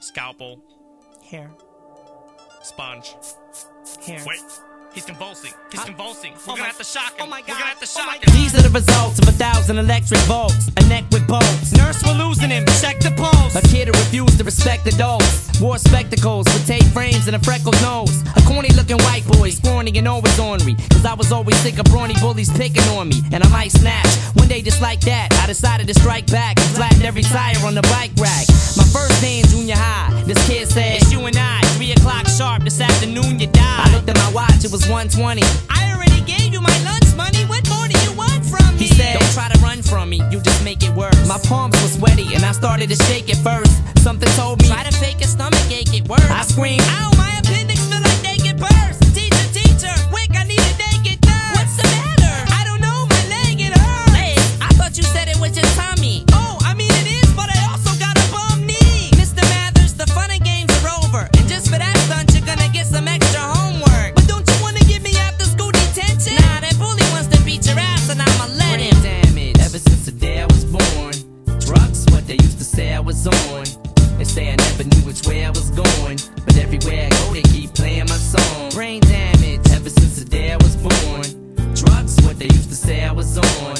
Scalpel. Hair. Sponge. Hair. Wait. He's convulsing. He's Huh? convulsing. Oh we're Oh gonna my- have to shock him. oh my We're gonna God. have to Oh shock my him. These are the results of a thousand electric volts. A neck with bolts. Nurse, we're losing him. Check the pulse. A kid who refused to respect the adults. Wore spectacles with tape frames and a freckled nose. A corny looking white boy, scrawny and always ornery. Cause I was always sick of brawny bullies picking on me. And I might snatch. One day just like that, I decided to strike back and flattened every tire on the bike rack. My first day in junior high. 120. I already gave you my lunch money. What more do you want from me? He said, Don't try to run from me, you just make it worse. My palms were sweaty and I started to shake at first. Something told me, Try to fake a stomach ache, it works. I screamed, Ow, my which way I was going. But everywhere I go, they keep playing my song. Brain damage ever since the day I was born. Drugs, what they used to say I was on.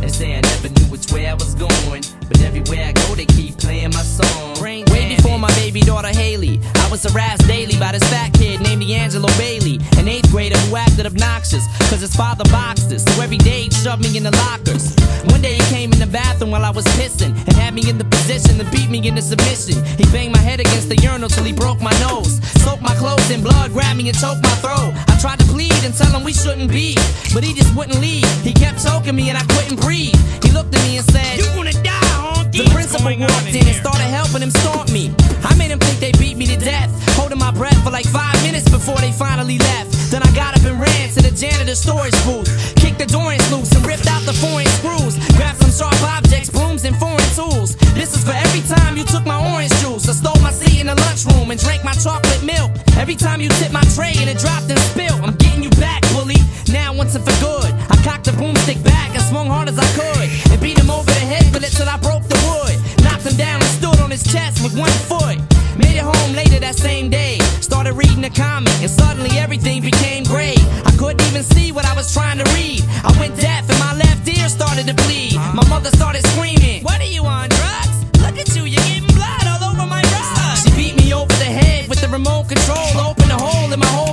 They say I never knew which way I was going. But everywhere I go, they keep playing my song. Brain Way before my baby daughter Haley, I was harassed daily by this fat kid named D'Angelo Bailey, an eighth grader who acted obnoxious, cause his father boxed us. So every day he'd shove me in the lockers. One day he came in the bathroom while I was pissing and had me in the position to beat me into submission. He banged my head against the urinal till he broke my nose. Soaked my clothes in blood, grabbed me and choked my throat. I tried to plead and tell him we shouldn't be, but he just wouldn't leave. He kept choking me and I couldn't breathe. He looked at me and said, You gonna die. The principal walked in and started helping him stomp me. I made him think they beat me to death, holding my breath for like five minutes before they finally left. Then I got up and ran to the janitor's storage booth, kicked the door loose and ripped out the foreign screws, grabbed some sharp objects, brooms, and foreign tools. This is for every time you took my orange juice. I stole my seat in the lunchroom and drank my chocolate milk. Every time you tipped my tray and it dropped and spilled. I'm getting you back, bully. Now once and for good. I cocked the broomstick back and swung hard as I could and beat him over the head with it till I broke. Knocked him down and stood on his chest with one foot. Made it home later that same day. Started reading a comic and suddenly everything became gray. I couldn't even see what I was trying to read. I went deaf and my left ear started to bleed. My mother started screaming, What are you on drugs? Look at you, you're getting blood all over my rug. She beat me over the head with the remote control. Opened a hole and my whole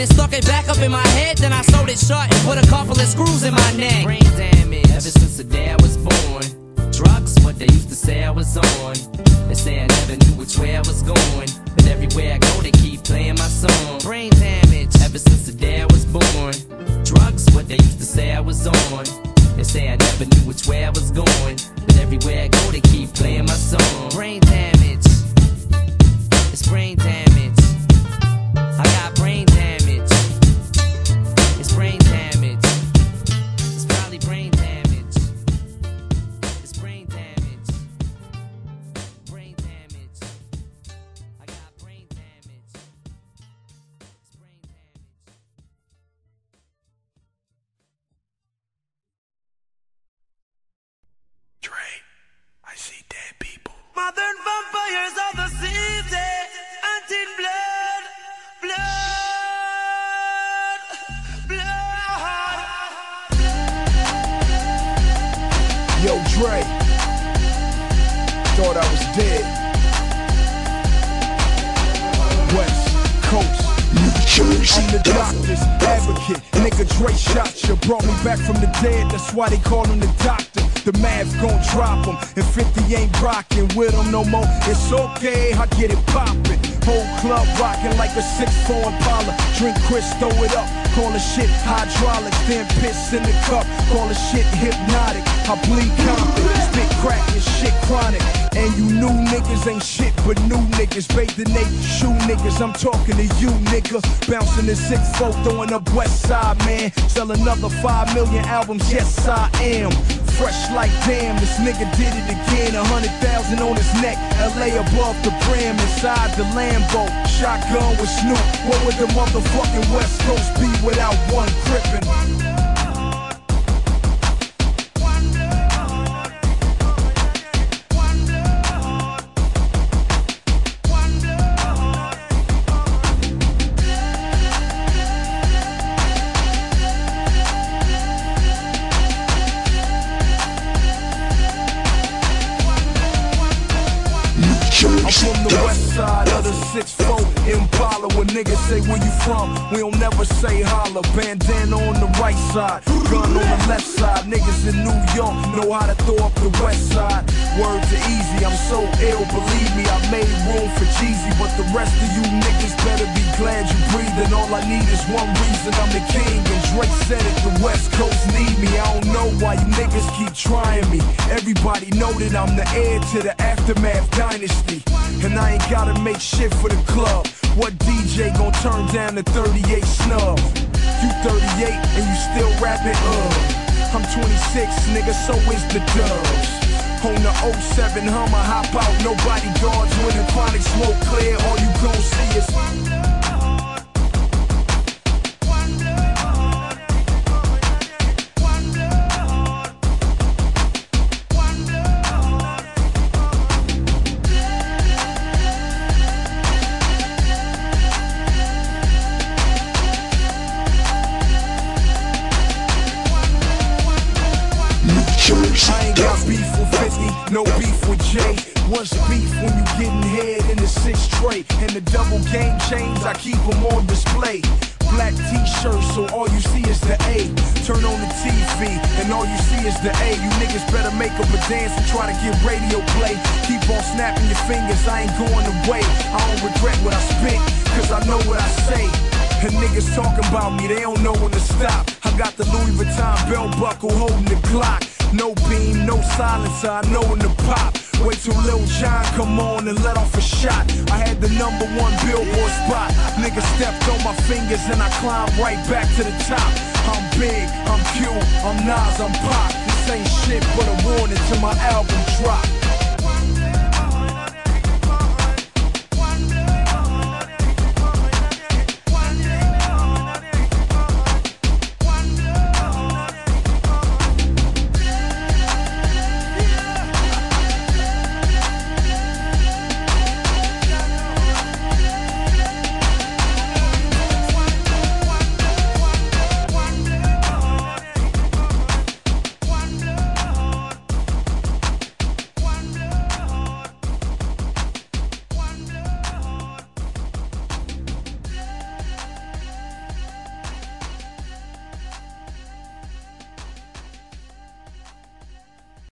It and stuck it back up in my head. Then I sewed it shut and put a couple of screws in my neck. Brain damage ever since the day I was born. Drugs, what they used to say I was on. They say I never knew which way I was going. But everywhere I go, they keep playing my song. Brain damage ever since the day I was born. Drugs, what they used to say I was on. They say I never knew which way I was going. But everywhere I go, they keep playing my song. Brain damage. Yo, Dre. Thought I was dead. West Coast. I'm the doctor's advocate. Nigga Dre shot you. Brought me back from the dead. That's why they call him the doctor. The math gon' drop him. And 50 ain't rockin' with him no more. It's okay, I get it poppin'. Whole club rockin' like a 6'4 Impala. Drink Chris, throw it up. Call the shit hydraulics. Then piss in the cup. Call the shit Hpnotiq. I bleed confident. Spit crack and shit chronic. And you new niggas ain't shit but new niggas. Bathe the naked shoe niggas. I'm talking to you, nigga. Bouncing the six folk, throwing up West Side, man. Sell another five million albums, yes I am. Fresh like damn, this nigga did it again. A hundred thousand on his neck, LA above the brim, inside the Lambo. Shotgun with Snoop. What would the motherfucking West Coast be without one crippin'? from the west side of the 6-4 Impala. When niggas say where you from, we don't never say holla. Bandana on the right side, gun on the left side. Niggas in New York know how to throw up the west side. Words are easy, I'm so ill, believe me. I made room for Jeezy, but the rest of you niggas better be glad you breathing. All I need is one reason, I'm the king. And Drake said it, the West Coast need me. I don't know why you niggas keep trying me. Everybody know that I'm the heir to the aftermath dynasty. And I ain't gotta make shit for the club. What DJ gon' turn down the 38 snub? You 38 and you still rapping, uh. I'm 26, nigga, so is the dubs. On the 07 Hummer, hop out, nobody guards when the chronic smoke clear. All you gon' see is. I ain't got beef with 50, no beef with Jay. What's beef when you getting head in the six tray? And the double game chains, I keep them on display. Black t-shirts, so all you see is the A. Turn on the TV, and all you see is the A. You niggas better make up a dance and try to get radio play. Keep on snapping your fingers, I ain't going away. I don't regret what I spit, cause I know what I say. And niggas talking about me, they don't know when to stop. I got the Louis Vuitton belt buckle holding the Glock. No beam, no silencer, I know when to pop. Wait till Lil Jon come on and let off a shot. I had the number one billboard spot. Nigga stepped on my fingers and I climbed right back to the top. I'm big, I'm cute, I'm Nas, I'm Pop. This ain't shit but a warning till my album drop.